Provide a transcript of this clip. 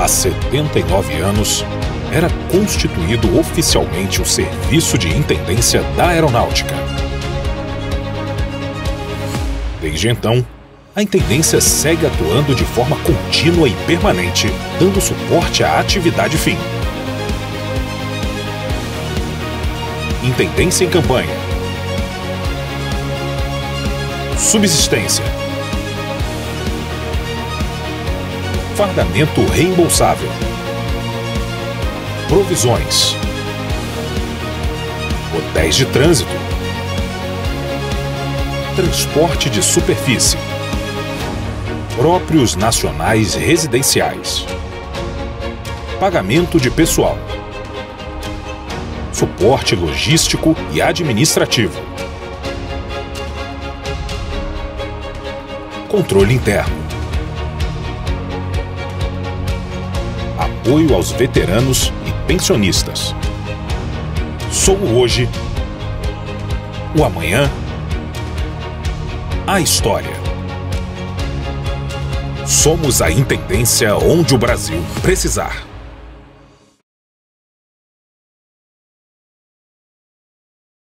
há 79 anos, era constituído oficialmente o Serviço de Intendência da Aeronáutica. Desde então, a Intendência segue atuando de forma contínua e permanente, dando suporte à atividade fim. Intendência em campanha. Subsistência. Fardamento reembolsável. Provisões. Hotéis de trânsito. Transporte de superfície. Próprios nacionais residenciais. Pagamento de pessoal. Suporte logístico e administrativo. Controle interno. Apoio aos veteranos e pensionistas. Sou hoje. O amanhã. A história. Somos a intendência onde o Brasil precisar.